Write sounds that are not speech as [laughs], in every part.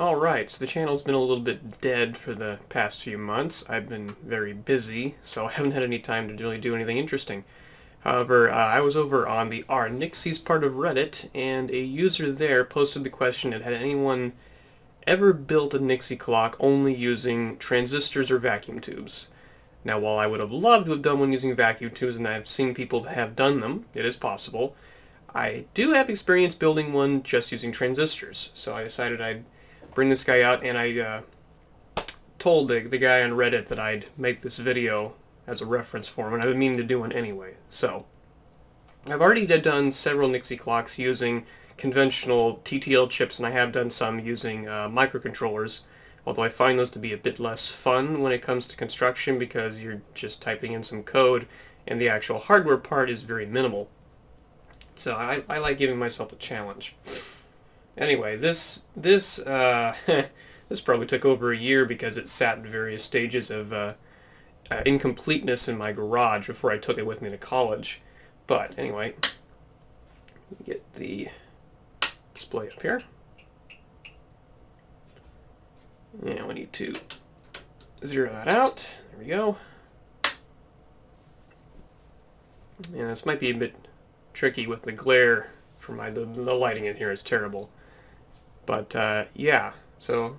Alright, so the channel's been a little bit dead for the past few months. I've been very busy, so I haven't had any time to really do anything interesting. However, uh, I was over on the r Nixies part of Reddit, and a user there posted the question that had anyone ever built a Nixie clock only using transistors or vacuum tubes? Now, while I would have loved to have done one using vacuum tubes, and I've seen people that have done them, it is possible, I do have experience building one just using transistors, so I decided I'd bring this guy out, and I uh, told the, the guy on Reddit that I'd make this video as a reference for him, and I've been meaning to do one anyway. So, I've already done several Nixie clocks using conventional TTL chips, and I have done some using uh, microcontrollers, although I find those to be a bit less fun when it comes to construction because you're just typing in some code, and the actual hardware part is very minimal. So I, I like giving myself a challenge. Anyway, this this uh, [laughs] this probably took over a year because it sat in various stages of uh, uh, incompleteness in my garage before I took it with me to college. But anyway, let me get the display up here. And we need to zero that out. There we go. And this might be a bit tricky with the glare for my the, the lighting in here is terrible. But uh, yeah, so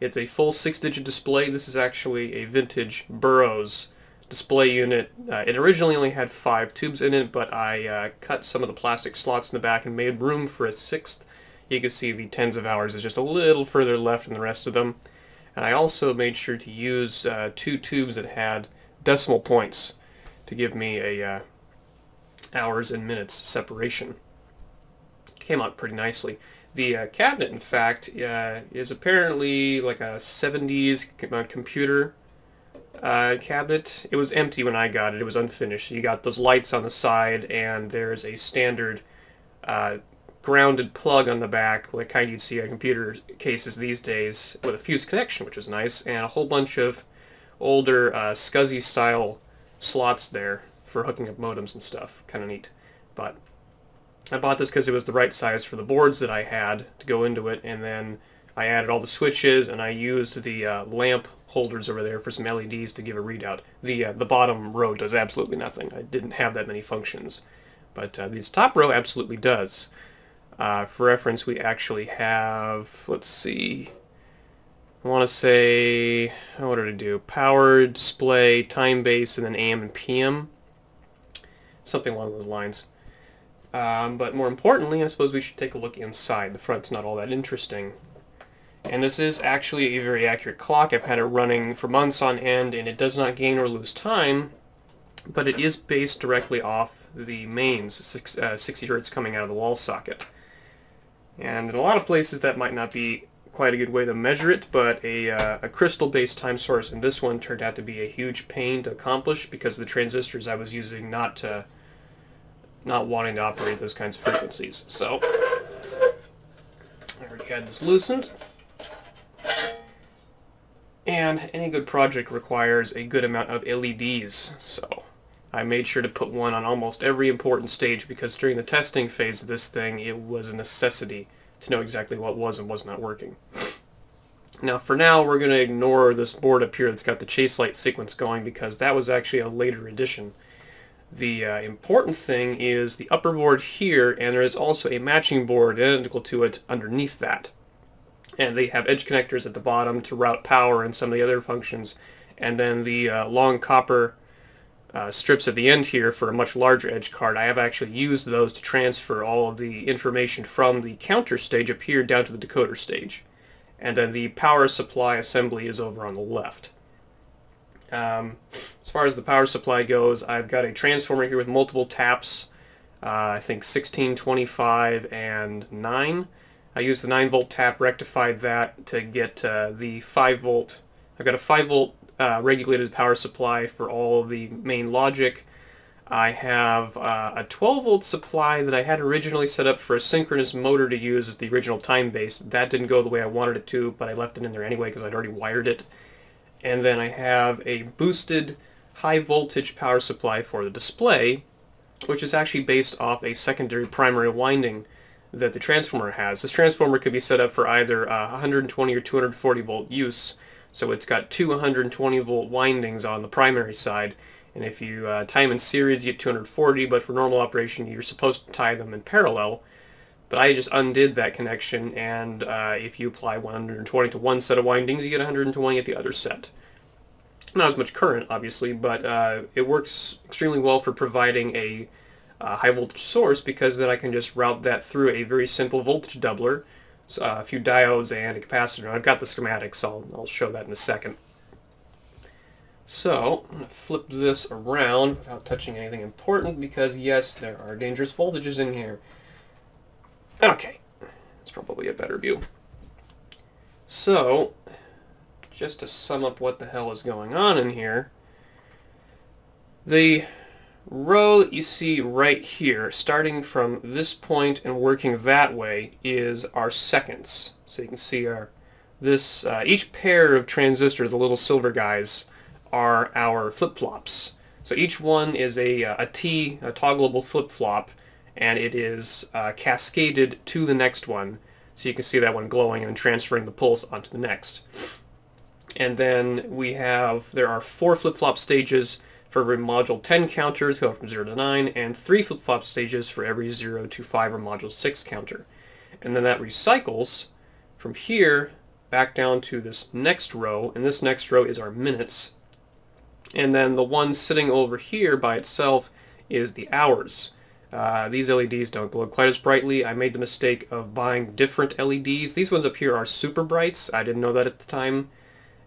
it's a full six-digit display. This is actually a vintage Burroughs display unit. Uh, it originally only had five tubes in it, but I uh, cut some of the plastic slots in the back and made room for a sixth. You can see the tens of hours is just a little further left than the rest of them. And I also made sure to use uh, two tubes that had decimal points to give me a uh, hours and minutes separation. Came out pretty nicely. The uh, cabinet, in fact, uh, is apparently like a 70s uh, computer uh, cabinet. It was empty when I got it. It was unfinished. You got those lights on the side, and there's a standard uh, grounded plug on the back, like kind you'd see on computer cases these days, with a fuse connection, which is nice, and a whole bunch of older uh, SCSI style slots there for hooking up modems and stuff. Kind of neat. But I bought this because it was the right size for the boards that I had to go into it, and then I added all the switches, and I used the uh, lamp holders over there for some LEDs to give a readout. The, uh, the bottom row does absolutely nothing. I didn't have that many functions. But uh, this top row absolutely does. Uh, for reference, we actually have, let's see, I want to say, what did I do? Power, display, time base, and then AM and PM. Something along those lines. Um, but more importantly, I suppose we should take a look inside. The front's not all that interesting. And this is actually a very accurate clock. I've had it running for months on end, and it does not gain or lose time, but it is based directly off the mains, six, uh, 60 hertz coming out of the wall socket. And in a lot of places that might not be quite a good way to measure it, but a, uh, a crystal-based time source in this one turned out to be a huge pain to accomplish because the transistors I was using not to not wanting to operate those kinds of frequencies. So, I already had this loosened. And any good project requires a good amount of LEDs, so I made sure to put one on almost every important stage because during the testing phase of this thing, it was a necessity to know exactly what was and was not working. Now for now, we're going to ignore this board up here that's got the chase light sequence going because that was actually a later addition. The uh, important thing is the upper board here, and there is also a matching board identical to it underneath that. And they have edge connectors at the bottom to route power and some of the other functions, and then the uh, long copper uh, strips at the end here for a much larger edge card. I have actually used those to transfer all of the information from the counter stage up here down to the decoder stage. And then the power supply assembly is over on the left. Um, as far as the power supply goes, I've got a transformer here with multiple taps, uh, I think 16, 25, and 9. I used the 9 volt tap, rectified that to get uh, the 5 volt. I've got a 5 volt uh, regulated power supply for all of the main logic. I have uh, a 12 volt supply that I had originally set up for a synchronous motor to use as the original time base. That didn't go the way I wanted it to, but I left it in there anyway because I'd already wired it and then I have a boosted high voltage power supply for the display, which is actually based off a secondary primary winding that the transformer has. This transformer could be set up for either uh, 120 or 240 volt use. So it's got two 120 volt windings on the primary side. And if you uh, tie them in series, you get 240, but for normal operation, you're supposed to tie them in parallel. But I just undid that connection, and uh, if you apply 120 to one set of windings, you get 120 at the other set. Not as much current, obviously, but uh, it works extremely well for providing a uh, high voltage source because then I can just route that through a very simple voltage doubler, so, uh, a few diodes and a capacitor. I've got the schematics, so I'll, I'll show that in a second. So, I'm going to flip this around without touching anything important because yes, there are dangerous voltages in here. Okay, that's probably a better view. So, just to sum up what the hell is going on in here, the row that you see right here, starting from this point and working that way, is our seconds. So you can see our this uh, each pair of transistors, the little silver guys, are our flip-flops. So each one is a, uh, a T, a toggleable flip-flop, and it is uh, cascaded to the next one. So you can see that one glowing and transferring the pulse onto the next. And then we have, there are four flip-flop stages for every module 10 counters, go from 0 to 9, and three flip-flop stages for every 0 to 5 or module 6 counter. And then that recycles from here back down to this next row, and this next row is our minutes. And then the one sitting over here by itself is the hours. Uh, these LEDs don't glow quite as brightly. I made the mistake of buying different LEDs. These ones up here are super brights. I didn't know that at the time.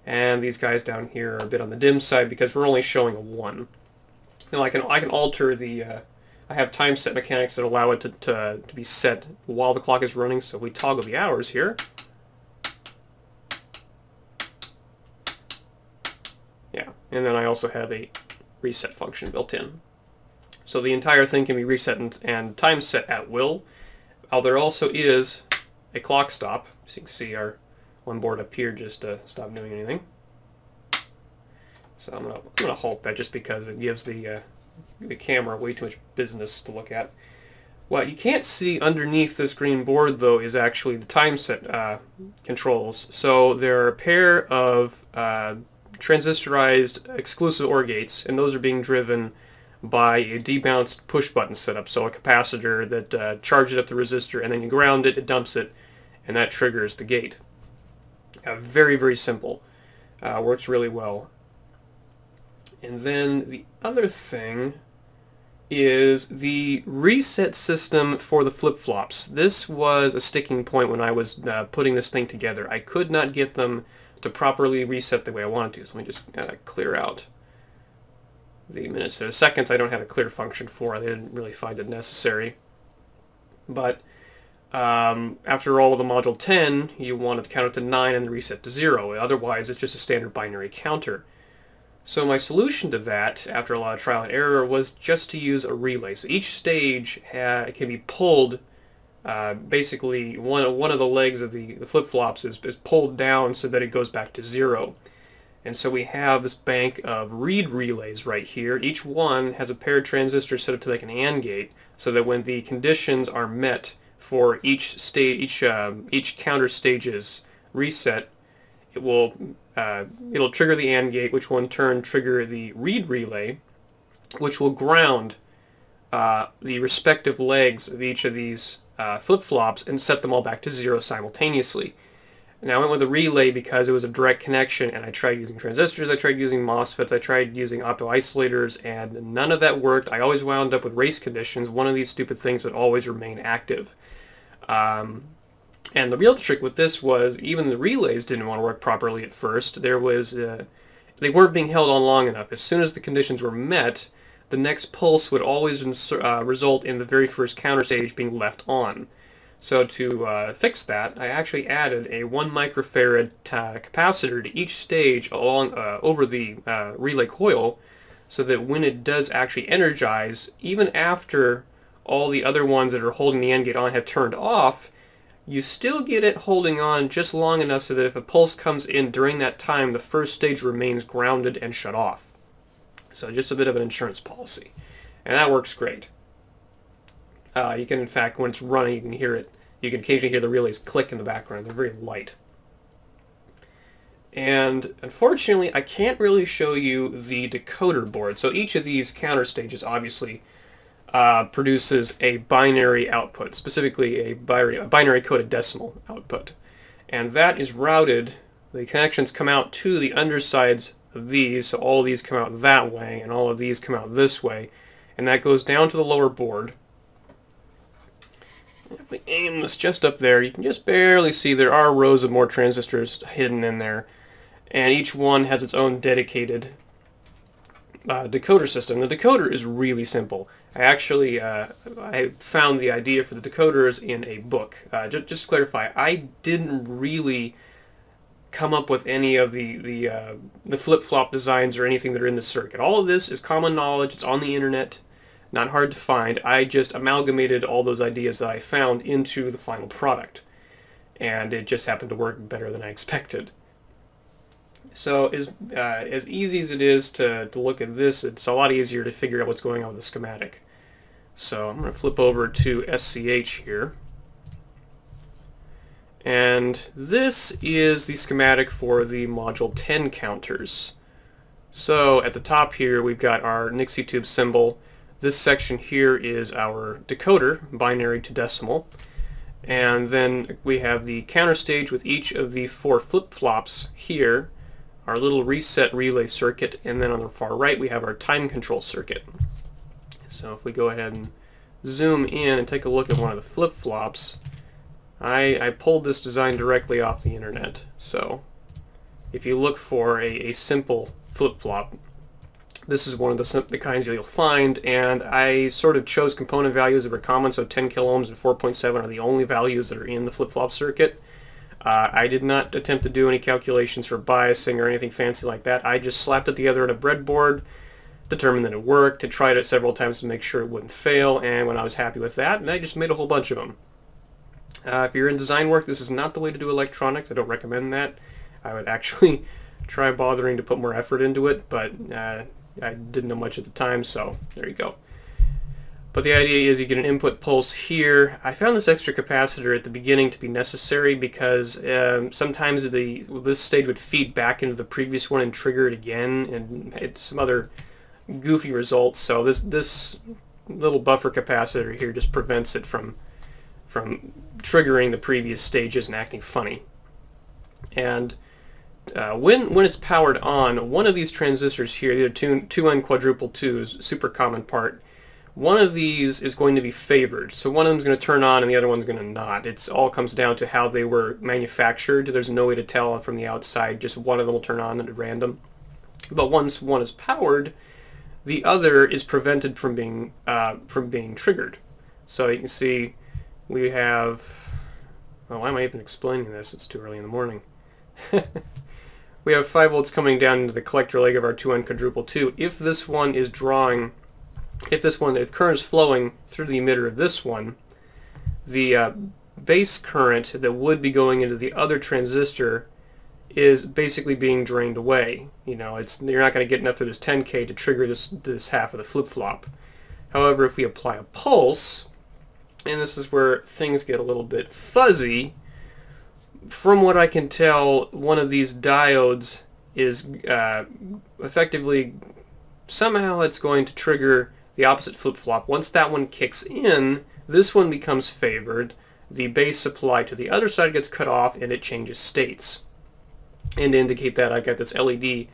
And these guys down here are a bit on the dim side because we're only showing a 1. Now I can, I can alter the... Uh, I have time set mechanics that allow it to, to, to be set while the clock is running, so we toggle the hours here. Yeah, and then I also have a reset function built in. So the entire thing can be reset and, and time set at will. Uh, there also is a clock stop. So you can see our one board up here just to stop doing anything. So I'm gonna, I'm gonna halt that just because it gives the uh, the camera way too much business to look at. What you can't see underneath this green board though is actually the time set uh, controls. So there are a pair of uh, transistorized exclusive OR gates and those are being driven by a debounced push button setup. So a capacitor that uh, charges up the resistor and then you ground it, it dumps it, and that triggers the gate. Uh, very, very simple. Uh, works really well. And then the other thing is the reset system for the flip-flops. This was a sticking point when I was uh, putting this thing together. I could not get them to properly reset the way I wanted to. So let me just clear out the minutes to seconds. I don't have a clear function for. I didn't really find it necessary. But um, after all, the module 10, you want it to count it to 9 and reset to 0. Otherwise, it's just a standard binary counter. So my solution to that, after a lot of trial and error, was just to use a relay. So each stage can be pulled, uh, basically one, one of the legs of the, the flip-flops is, is pulled down so that it goes back to 0. And so we have this bank of reed relays right here. Each one has a pair of transistors set up to like an AND gate so that when the conditions are met, for each stage, each uh, each counter stage's reset, it will uh, it'll trigger the AND gate, which will in turn trigger the reed relay, which will ground uh, the respective legs of each of these uh, flip-flops and set them all back to zero simultaneously. Now I went with a relay because it was a direct connection and I tried using transistors, I tried using MOSFETs, I tried using opto-isolators and none of that worked. I always wound up with race conditions. One of these stupid things would always remain active. Um, and the real trick with this was even the relays didn't want to work properly at first. There was uh, they weren't being held on long enough. As soon as the conditions were met, the next pulse would always uh, result in the very first counter stage being left on. So to uh, fix that, I actually added a 1 microfarad uh, capacitor to each stage along uh, over the uh, relay coil so that when it does actually energize, even after all the other ones that are holding the AND gate on have turned off, you still get it holding on just long enough so that if a pulse comes in during that time, the first stage remains grounded and shut off. So just a bit of an insurance policy. And that works great. Uh, you can, in fact, when it's running, you can hear it You can occasionally hear the relays click in the background. They're very light. And unfortunately, I can't really show you the decoder board. So each of these counter stages obviously uh, produces a binary output, specifically a binary, a binary coded decimal output. And that is routed, the connections come out to the undersides of these, so all of these come out that way, and all of these come out this way. And that goes down to the lower board. If we aim this just up there, you can just barely see there are rows of more transistors hidden in there and each one has its own dedicated uh, decoder system. The decoder is really simple. I actually uh, I found the idea for the decoders in a book. Uh, just, just to clarify, I didn't really come up with any of the the uh, the flip-flop designs or anything that are in the circuit. All of this is common knowledge. It's on the internet, not hard to find. I just amalgamated all those ideas that I found into the final product, and it just happened to work better than I expected. So as, uh, as easy as it is to, to look at this, it's a lot easier to figure out what's going on with the schematic. So I'm going to flip over to SCH here. And this is the schematic for the module 10 counters. So at the top here we've got our Nixie tube symbol. This section here is our decoder, binary to decimal. And then we have the counter stage with each of the four flip-flops here our little reset relay circuit, and then on the far right we have our time control circuit. So if we go ahead and zoom in and take a look at one of the flip-flops, I, I pulled this design directly off the internet. So if you look for a, a simple flip-flop, this is one of the, the kinds you'll find, and I sort of chose component values that were common, so 10 kilo ohms and 4.7 are the only values that are in the flip-flop circuit. Uh, I did not attempt to do any calculations for biasing or anything fancy like that. I just slapped it together on a breadboard, determined that it worked, had tried it several times to make sure it wouldn't fail, and when I was happy with that, and I just made a whole bunch of them. Uh, if you're in design work, this is not the way to do electronics. I don't recommend that. I would [laughs] actually try bothering to put more effort into it, but uh, I didn't know much at the time, so there you go. But the idea is you get an input pulse here. I found this extra capacitor at the beginning to be necessary because um, sometimes the this stage would feed back into the previous one and trigger it again and some other goofy results. So this this little buffer capacitor here just prevents it from from triggering the previous stages and acting funny. And uh, when when it's powered on, one of these transistors here, the 2, 2N quadruple 2 is super common part, one of these is going to be favored. So one of them is going to turn on and the other one's going to not. It all comes down to how they were manufactured. There's no way to tell from the outside. Just one of them will turn on at random. But once one is powered, the other is prevented from being uh, from being triggered. So you can see we have. Well, why am I even explaining this? It's too early in the morning. [laughs] we have 5 volts coming down into the collector leg of our 2N quadruple 2. If this one is drawing if this one, if current is flowing through the emitter of this one, the uh, base current that would be going into the other transistor is basically being drained away. You know, it's you're not going to get enough through this 10K to trigger this, this half of the flip-flop. However, if we apply a pulse, and this is where things get a little bit fuzzy, from what I can tell, one of these diodes is uh, effectively, somehow it's going to trigger the opposite flip-flop. Once that one kicks in, this one becomes favored, the base supply to the other side gets cut off, and it changes states. And to indicate that, I've got this LED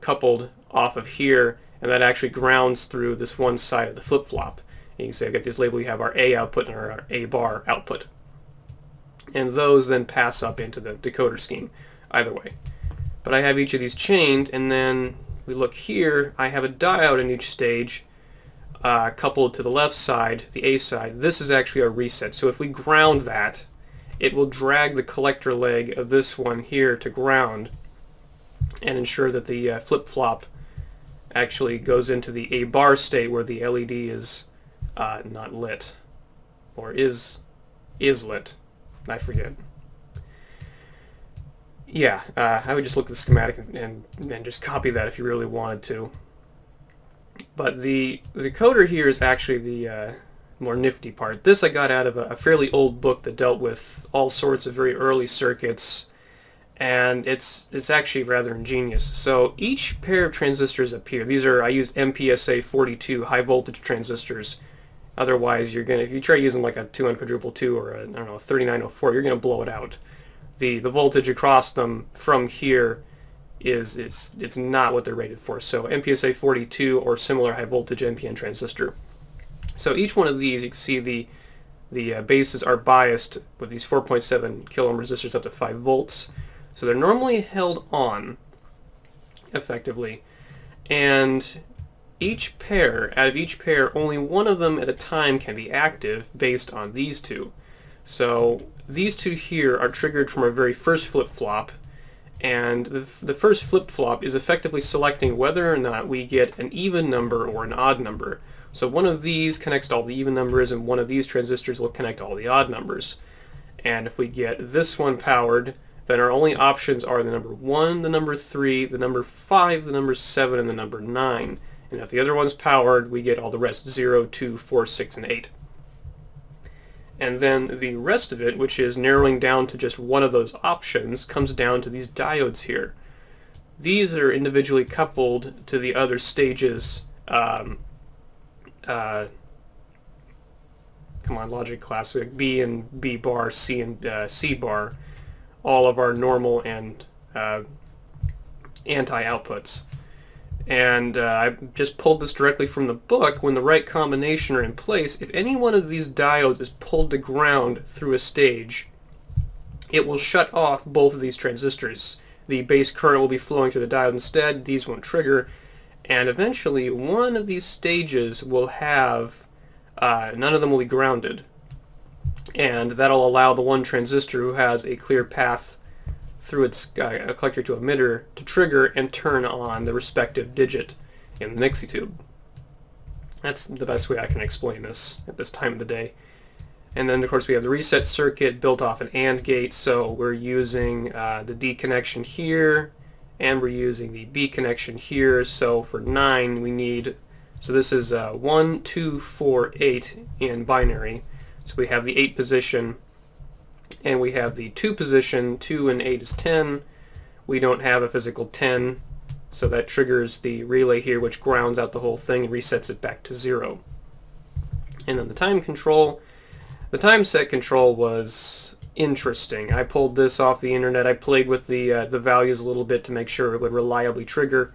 coupled off of here, and that actually grounds through this one side of the flip-flop. You can see I've got this label, we have our A output and our A bar output. And those then pass up into the decoder scheme, either way. But I have each of these chained, and then we look here, I have a diode in each stage, uh, coupled to the left side, the A side, this is actually a reset. So if we ground that, it will drag the collector leg of this one here to ground and ensure that the uh, flip-flop actually goes into the A bar state where the LED is uh, not lit or is is lit. I forget. Yeah, uh, I would just look at the schematic and, and just copy that if you really wanted to. But the, the decoder here is actually the, uh, more nifty part. This I got out of a, a fairly old book that dealt with all sorts of very early circuits, and it's it's actually rather ingenious. So each pair of transistors up here, these are I used MPSA 42 high voltage transistors. Otherwise, you're gonna if you try using like a 200 quadruple two or a I don't know 3904, you're gonna blow it out. The the voltage across them from here is is it's not what they're rated for. So MPSA 42 or similar high voltage NPN transistor. So each one of these, you can see the the uh, bases are biased with these 4.7 kilo ohm resistors up to 5 volts. So they're normally held on effectively. And each pair, out of each pair, only one of them at a time can be active based on these two. So these two here are triggered from our very first flip-flop, and the, the first flip-flop is effectively selecting whether or not we get an even number or an odd number. So one of these connects to all the even numbers, and one of these transistors will connect all the odd numbers. And if we get this one powered, then our only options are the number 1, the number 3, the number 5, the number 7, and the number 9. And if the other one's powered, we get all the rest, 0, 2, 4, 6, and 8. And then the rest of it, which is narrowing down to just one of those options, comes down to these diodes here. These are individually coupled to the other stages um, uh, come on, logic class, B and B bar, C and uh, C bar, all of our normal and uh, anti-outputs. And uh, I just pulled this directly from the book. When the right combination are in place, if any one of these diodes is pulled to ground through a stage, it will shut off both of these transistors. The base current will be flowing through the diode instead. These won't trigger, and eventually one of these stages will have, uh, none of them will be grounded. And that'll allow the one transistor who has a clear path through its uh, collector to emitter to trigger and turn on the respective digit in the Nixie tube. That's the best way I can explain this at this time of the day. And then, of course, we have the reset circuit built off an AND gate, so we're using uh, the D connection here, and we're using the B connection here. So for 9 we need, so this is uh, 1, 2, 4, 8 in binary. So we have the 8 position and we have the 2 position, 2 and 8 is 10. We don't have a physical 10 so that triggers the relay here which grounds out the whole thing and resets it back to 0. And then the time control, the time set control was interesting. I pulled this off the internet. I played with the uh, the values a little bit to make sure it would reliably trigger.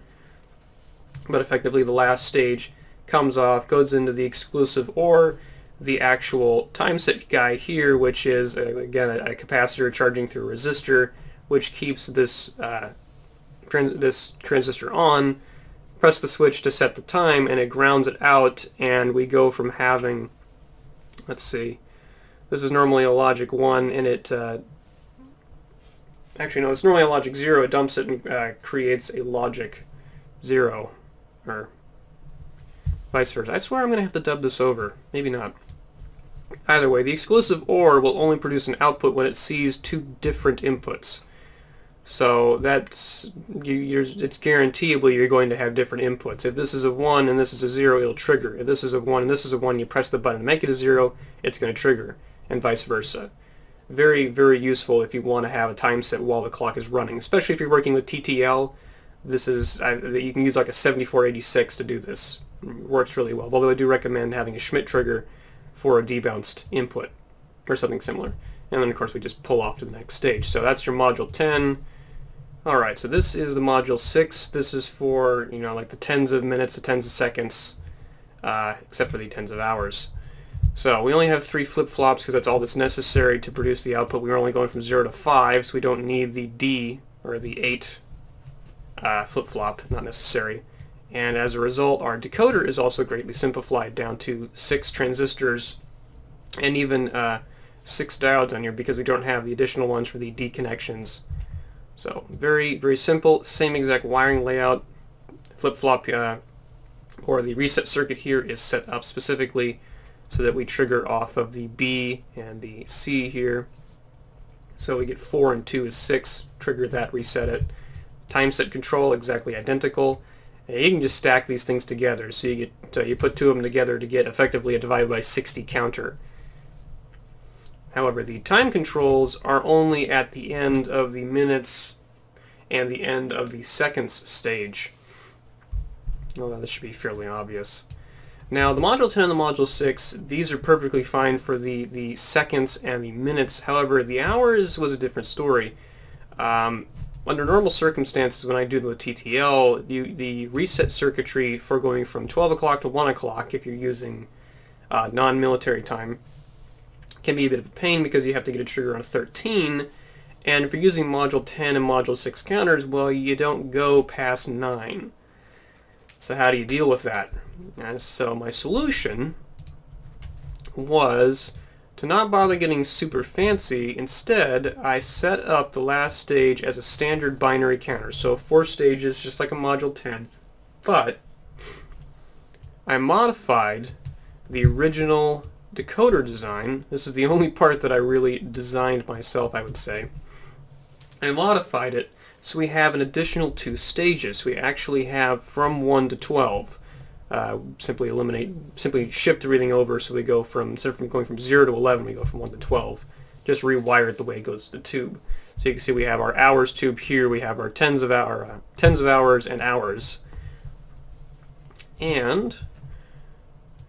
But effectively the last stage comes off, goes into the exclusive or the actual time set guy here, which is, uh, again, a, a, capacitor charging through a resistor, which keeps this, uh, trans this transistor on. Press the switch to set the time, and it grounds it out, and we go from having, let's see, this is normally a logic 1 and it, uh, actually no, it's normally a logic 0. It dumps it and uh, creates a logic 0, or vice versa. I swear I'm going to have to dub this over. Maybe not. Either way, the exclusive OR will only produce an output when it sees two different inputs. So that's you, it's guaranteeable you're going to have different inputs. If this is a 1 and this is a 0, it'll trigger. If this is a 1 and this is a 1, you press the button to make it a 0, it's going to trigger and vice versa. Very, very useful if you want to have a time set while the clock is running, especially if you're working with TTL. This is, uh, you can use like a 7486 to do this. Works really well, although I do recommend having a Schmitt trigger for a debounced input or something similar. And then of course we just pull off to the next stage. So that's your module 10. Alright, so this is the module 6. This is for, you know, like the tens of minutes, the tens of seconds, uh, except for the tens of hours. So we only have three flip-flops because that's all that's necessary to produce the output. We're only going from 0 to 5, so we don't need the D, or the 8 uh, flip-flop, not necessary. And as a result, our decoder is also greatly simplified down to 6 transistors and even uh, 6 diodes on here because we don't have the additional ones for the D connections. So very, very simple, same exact wiring layout. Flip-flop uh, or the reset circuit here is set up specifically so that we trigger off of the B and the C here. So we get 4 and 2 is 6, trigger that, reset it. Time set control, exactly identical. And you can just stack these things together. So you get uh, you put two of them together to get effectively a divided by 60 counter. However, the time controls are only at the end of the minutes and the end of the seconds stage. Well, this should be fairly obvious. Now, the Module 10 and the Module 6, these are perfectly fine for the, the seconds and the minutes. However, the hours was a different story. Um, under normal circumstances, when I do the TTL, the, the reset circuitry for going from 12 o'clock to 1 o'clock, if you're using uh, non-military time, can be a bit of a pain because you have to get a trigger on 13. And if you're using Module 10 and Module 6 counters, well, you don't go past 9. So how do you deal with that? And so my solution was to not bother getting super fancy. Instead, I set up the last stage as a standard binary counter. So four stages, just like a Module 10. But I modified the original decoder design. This is the only part that I really designed myself, I would say. I modified it so we have an additional two stages. We actually have from 1 to 12. Uh, simply eliminate, simply shift everything over so we go from, instead of going from 0 to 11, we go from 1 to 12. Just rewire it the way it goes to the tube. So you can see we have our hours tube here, we have our tens of hour, uh, tens of hours and hours. And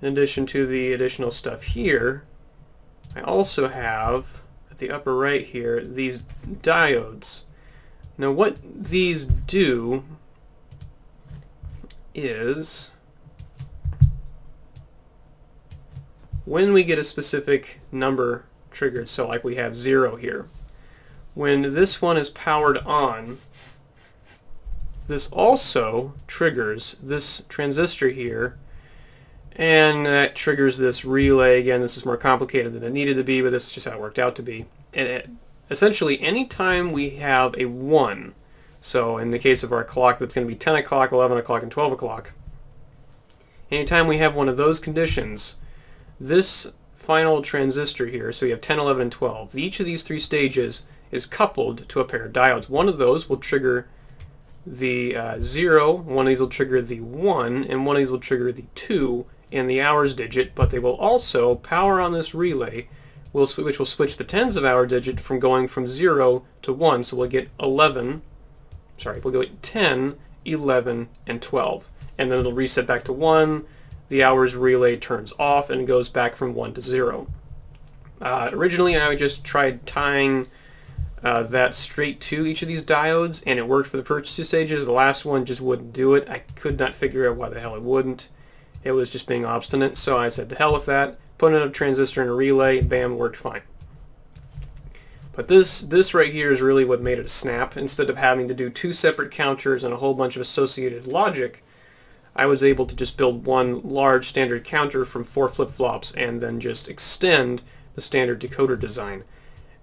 in addition to the additional stuff here, I also have at the upper right here these diodes. Now what these do is when we get a specific number triggered, so like we have 0 here, when this one is powered on, this also triggers this transistor here, and that triggers this relay. Again, this is more complicated than it needed to be, but this is just how it worked out to be. And it, essentially, anytime we have a 1, so in the case of our clock, that's going to be 10 o'clock, 11 o'clock, and 12 o'clock, anytime we have one of those conditions, this final transistor here, so we have 10, 11, and 12, each of these three stages is coupled to a pair of diodes. One of those will trigger the uh, 0, one of these will trigger the 1, and one of these will trigger the 2 in the hours digit, but they will also power on this relay, which will switch the tens of hour digit from going from 0 to 1. So we'll get 11, sorry, we'll get 10, 11, and 12. And then it'll reset back to 1, the hours relay turns off and goes back from 1 to 0. Uh, originally I just tried tying uh, that straight to each of these diodes and it worked for the first two stages. The last one just wouldn't do it. I could not figure out why the hell it wouldn't. It was just being obstinate, so I said to hell with that. Put in a transistor in a relay, bam, worked fine. But this, this right here is really what made it a snap. Instead of having to do two separate counters and a whole bunch of associated logic, I was able to just build one large standard counter from four flip-flops and then just extend the standard decoder design.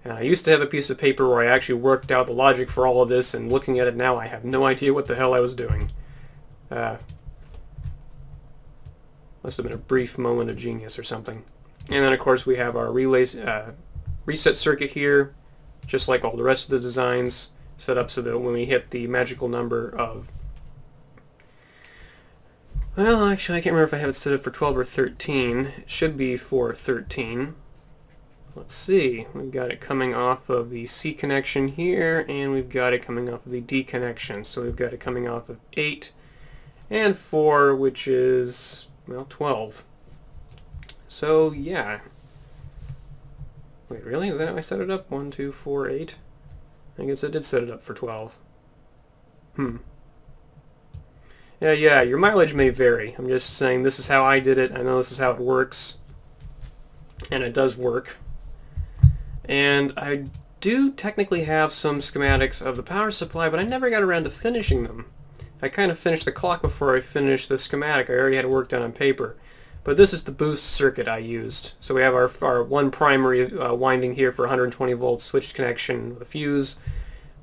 And I used to have a piece of paper where I actually worked out the logic for all of this, and looking at it now, I have no idea what the hell I was doing. Uh, must have been a brief moment of genius or something. And then, of course, we have our relay uh, reset circuit here, just like all the rest of the designs, set up so that when we hit the magical number of well, actually, I can't remember if I have it set up for 12 or 13. It should be for 13. Let's see. We've got it coming off of the C connection here, and we've got it coming off of the D connection. So we've got it coming off of 8 and 4, which is, well, 12. So, yeah. Wait, really? Is that how I set it up? 1, 2, 4, 8? I guess I did set it up for 12. Hmm. Yeah, yeah, your mileage may vary. I'm just saying this is how I did it. I know this is how it works. And it does work. And I do technically have some schematics of the power supply, but I never got around to finishing them. I kind of finished the clock before I finished the schematic. I already had it worked done on paper. But this is the boost circuit I used. So we have our, our one primary uh, winding here for 120 volts switched connection with a fuse.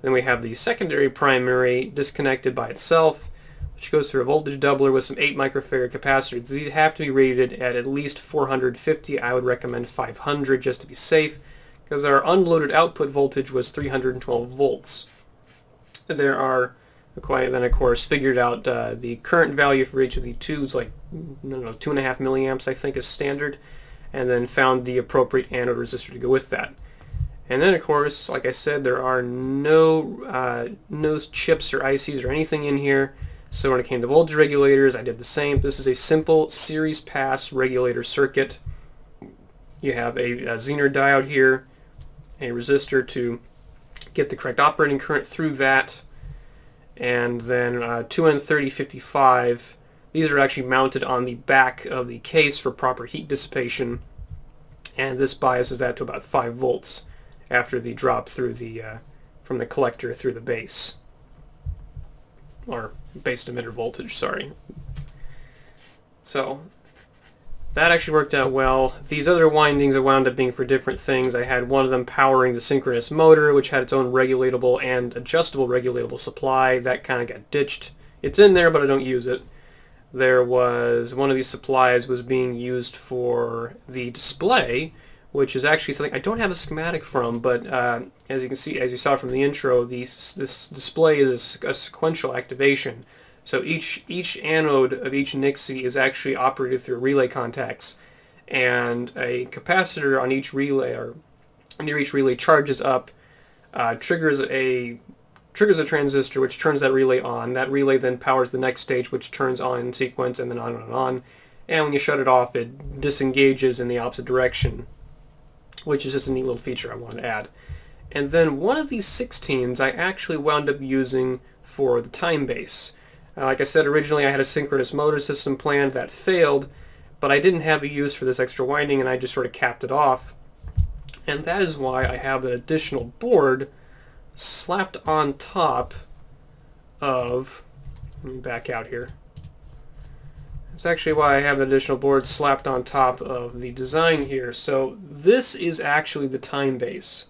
Then we have the secondary primary disconnected by itself which goes through a voltage doubler with some 8 microfarad capacitors. These have to be rated at at least 450. I would recommend 500 just to be safe, because our unloaded output voltage was 312 volts. There are then of course figured out uh, the current value for each of the tubes, like don't know, two and a half milliamps I think is standard, and then found the appropriate anode resistor to go with that. And then of course, like I said, there are no uh, no chips or ICs or anything in here. So when it came to voltage regulators, I did the same. This is a simple series pass regulator circuit. You have a, a Zener diode here, a resistor to get the correct operating current through that, and then uh, 2N3055. These are actually mounted on the back of the case for proper heat dissipation, and this biases that to about 5 volts after the drop through the uh, from the collector through the base or base emitter voltage sorry so that actually worked out well. These other windings I wound up being for different things. I had one of them powering the synchronous motor, which had its own regulatable and adjustable regulatable supply. That kind of got ditched. It's in there, but I don't use it. There was one of these supplies was being used for the display, which is actually something I don't have a schematic from, but uh, as you can see, as you saw from the intro, these, this display is a, a, sequential activation. So each, each anode of each Nixie is actually operated through relay contacts, and a capacitor on each relay, or near each relay, charges up, uh, triggers a triggers a transistor which turns that relay on. That relay then powers the next stage which turns on in sequence and then on and on. And when you shut it off, it disengages in the opposite direction which is just a neat little feature I wanted to add. And then one of these 16s I actually wound up using for the time base. Uh, like I said, originally I had a synchronous motor system planned that failed, but I didn't have a use for this extra winding and I just sort of capped it off. And that is why I have an additional board slapped on top of, let me back out here, that's actually why I have an additional board slapped on top of the design here. So this is actually the time base.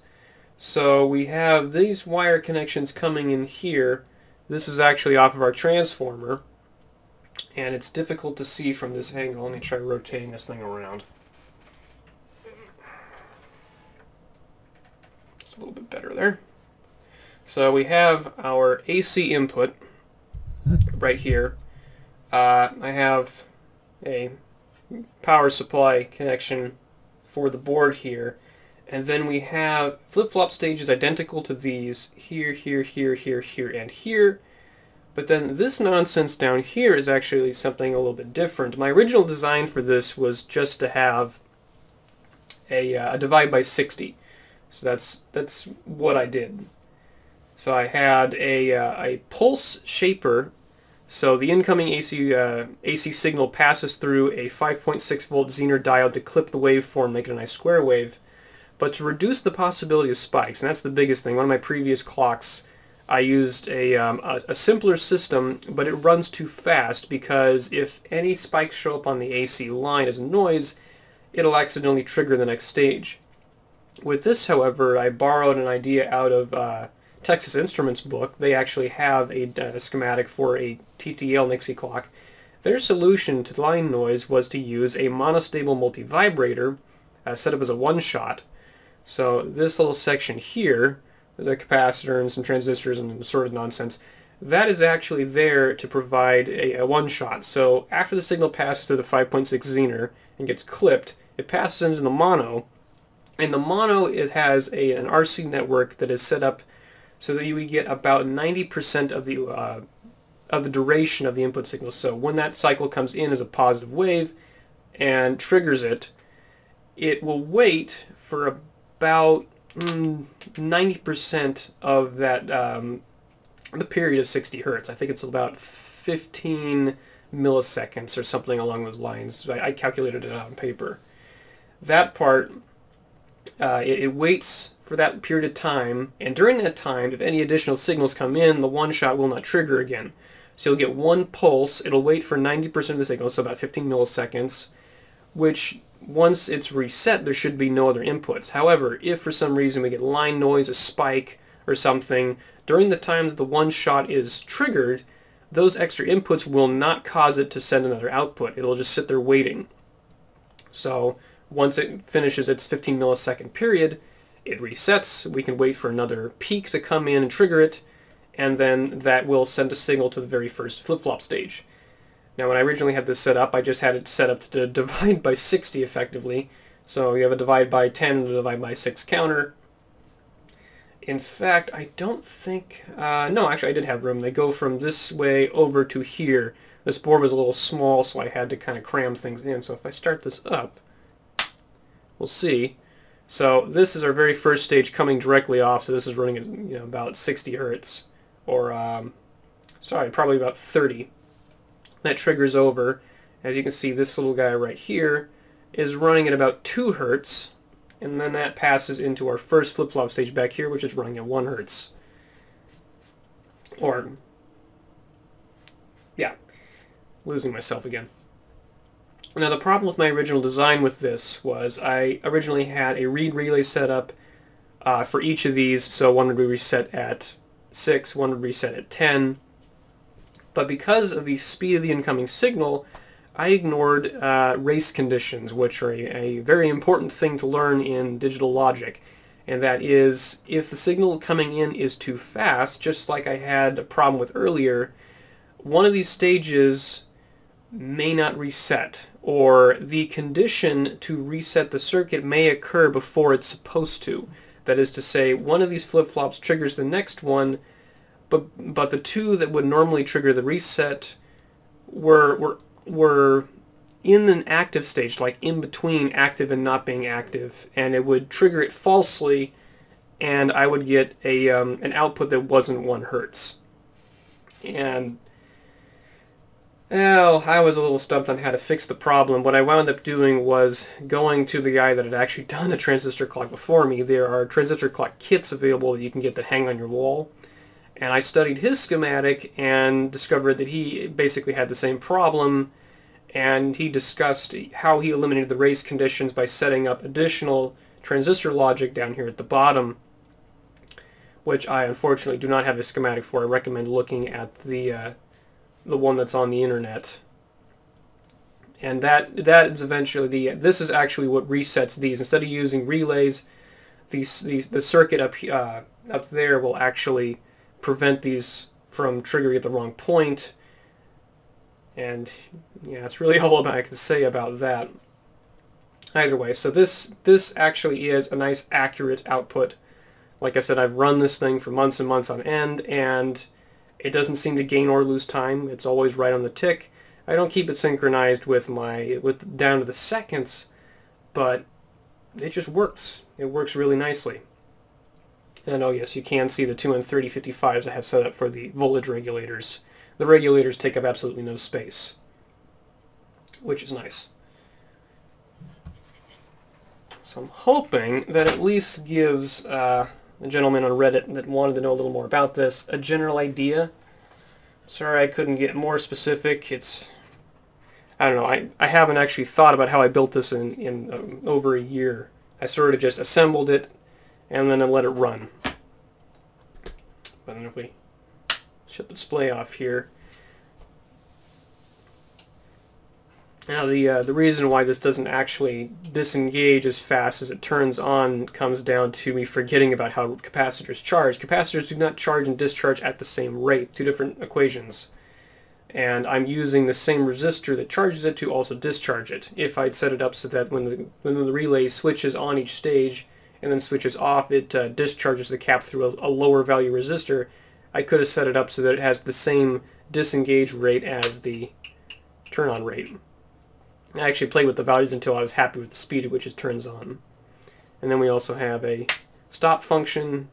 So we have these wire connections coming in here. This is actually off of our transformer. And it's difficult to see from this angle. Let me try rotating this thing around. It's a little bit better there. So we have our AC input right here. Uh, I have a power supply connection for the board here. And then we have flip-flop stages identical to these here, here, here, here, here, and here. But then this nonsense down here is actually something a little bit different. My original design for this was just to have a, uh, a divide by 60. So that's that's what I did. So I had a, uh, a pulse shaper so the incoming AC, uh, AC signal passes through a 5.6 volt Zener diode to clip the waveform, make it a nice square wave. But to reduce the possibility of spikes, and that's the biggest thing, one of my previous clocks, I used a, um, a, a, simpler system, but it runs too fast because if any spikes show up on the AC line as noise, it'll accidentally trigger the next stage. With this, however, I borrowed an idea out of uh, Texas Instruments book, they actually have a, a schematic for a TTL Nixie clock. Their solution to line noise was to use a monostable multivibrator uh, set up as a one-shot. So this little section here, a capacitor and some transistors and sort of nonsense, that is actually there to provide a, a one-shot. So after the signal passes through the 5.6 Zener and gets clipped, it passes into the mono, and the mono it has a, an RC network that is set up so that you would get about 90% of the uh, of the duration of the input signal. So when that cycle comes in as a positive wave and triggers it, it will wait for about 90% mm, of that um, the period of 60 hertz. I think it's about 15 milliseconds or something along those lines. I, I calculated it on paper. That part, uh, it, it waits for that period of time, and during that time, if any additional signals come in, the one shot will not trigger again. So you'll get one pulse, it'll wait for 90% of the signal, so about 15 milliseconds, which once it's reset, there should be no other inputs. However, if for some reason we get line noise, a spike, or something, during the time that the one shot is triggered, those extra inputs will not cause it to send another output. It'll just sit there waiting. So once it finishes its 15 millisecond period, it resets. We can wait for another peak to come in and trigger it, and then that will send a signal to the very first flip-flop stage. Now when I originally had this set up, I just had it set up to [laughs] divide by 60 effectively. So you have a divide by 10 and a divide by 6 counter. In fact, I don't think... Uh, no, actually I did have room. They go from this way over to here. This board was a little small, so I had to kind of cram things in. So if I start this up, we'll see. So this is our very first stage coming directly off. So this is running at you know, about 60 hertz, or um, sorry, probably about 30. That triggers over. As you can see, this little guy right here is running at about 2 hertz, and then that passes into our first flip-flop stage back here, which is running at 1 hertz. Or, yeah, losing myself again. Now the problem with my original design with this was I originally had a reed relay set up uh, for each of these, so one would be reset at 6, one would reset at 10, but because of the speed of the incoming signal, I ignored uh, race conditions, which are a, a, very important thing to learn in digital logic. And that is, if the signal coming in is too fast, just like I had a problem with earlier, one of these stages may not reset, or the condition to reset the circuit may occur before it's supposed to. That is to say, one of these flip-flops triggers the next one, but but the two that would normally trigger the reset were were were in an active stage, like in between active and not being active, and it would trigger it falsely, and I would get a um, an output that wasn't one hertz. And well, I was a little stumped on how to fix the problem. What I wound up doing was going to the guy that had actually [laughs] done a transistor clock before me. There are transistor clock kits available that you can get that hang on your wall. And I studied his schematic and discovered that he basically had the same problem and he discussed how he eliminated the race conditions by setting up additional transistor logic down here at the bottom, which I unfortunately do not have a schematic for. I recommend looking at the uh, the one that's on the internet. And that that is eventually the this is actually what resets these. Instead of using relays, these these the circuit up uh, up there will actually prevent these from triggering at the wrong point. And yeah, that's really [laughs] all I can say about that. Either way, so this this actually is a nice accurate output. Like I said, I've run this thing for months and months on end, and it doesn't seem to gain or lose time. It's always right on the tick. I don't keep it synchronized with my with down to the seconds, but it just works. It works really nicely. And oh yes, you can see the 2N3055s I have set up for the voltage regulators. The regulators take up absolutely no space, which is nice. So I'm hoping that at least gives uh, a gentleman on Reddit that wanted to know a little more about this a general idea. Sorry I couldn't get more specific. It's I don't know. I, I haven't actually thought about how I built this in, in um, over a year. I sort of just assembled it, and then I let it run. But then if we shut the display off here. Now the uh, the reason why this doesn't actually disengage as fast as it turns on comes down to me forgetting about how capacitors charge. Capacitors do not charge and discharge at the same rate, two different equations. And I'm using the same resistor that charges it to also discharge it. If I'd set it up so that when the, when the relay switches on each stage, and then switches off, it uh, discharges the cap through a, a, lower value resistor. I could have set it up so that it has the same disengage rate as the turn on rate. I actually played with the values until I was happy with the speed at which it turns on. And then we also have a stop function,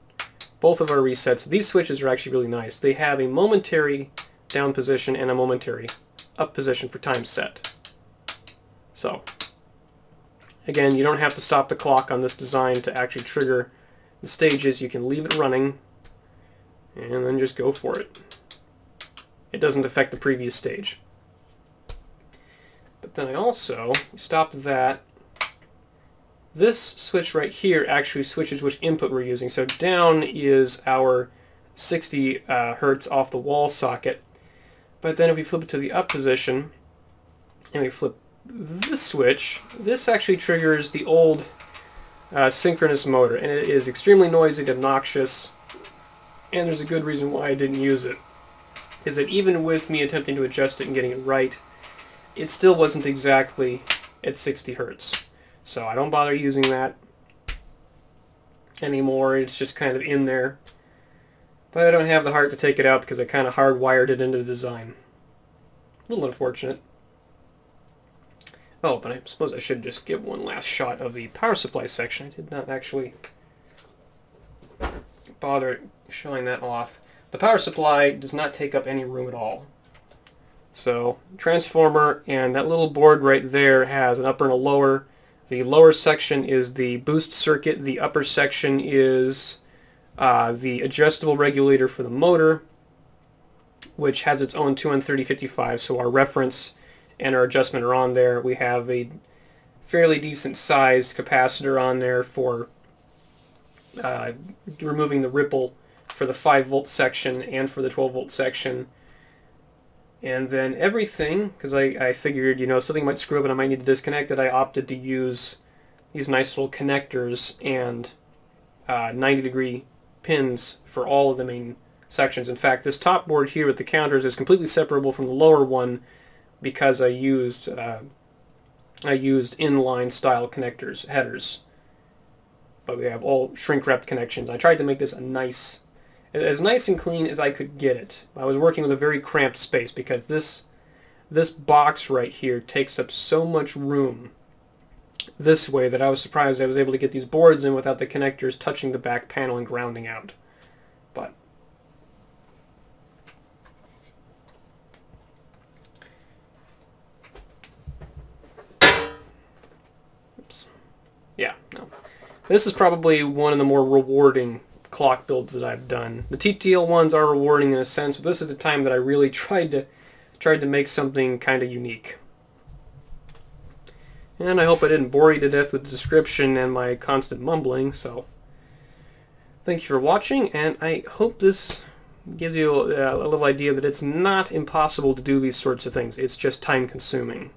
both of our resets. These switches are actually really nice. They have a momentary down position and a momentary up position for time set. So Again, you don't have to stop the clock on this design to actually trigger the stages. You can leave it running and then just go for it. It doesn't affect the previous stage. Then I also stop that. This switch right here actually switches which input we're using. So down is our 60 uh, hertz off the wall socket. But then if we flip it to the up position, and we flip this switch, this actually triggers the old uh, synchronous motor, and it is extremely noisy and obnoxious. and there's a good reason why I didn't use it, is that even with me attempting to adjust it and getting it right, it still wasn't exactly at 60 hertz. So I don't bother using that anymore. It's just kind of in there. But I don't have the heart to take it out because I kind of hardwired it into the design. A little unfortunate. Oh, but I suppose I should just give one last shot of the power supply section. I did not actually bother showing that off. The power supply does not take up any room at all. So, transformer and that little board right there has an upper and a lower. The lower section is the boost circuit. The upper section is uh, the adjustable regulator for the motor, which has its own 2N3055. So our reference and our adjustment are on there. We have a fairly decent sized capacitor on there for uh, removing the ripple for the 5 volt section and for the 12 volt section. And then everything, because I, I figured, you know, something might screw up and I might need to disconnect it, I opted to use these nice little connectors and uh, 90 degree pins for all of the main sections. In fact, this top board here with the counters is completely separable from the lower one because I used uh, I used inline style connectors, headers. But we have all shrink wrapped connections. I tried to make this a nice, as nice and clean as I could get it. I was working with a very cramped space because this this box right here takes up so much room this way that I was surprised I was able to get these boards in without the connectors touching the back panel and grounding out. But Yeah, no. This is probably one of the more rewarding clock builds that I've done. The TTL ones are rewarding in a sense, but this is the time that I really tried to tried to make something kind of unique. And I hope I didn't bore you to death with the description and my constant mumbling, so thank you for watching, and I hope this gives you a, a little idea that it's not impossible to do these sorts of things. It's just time consuming.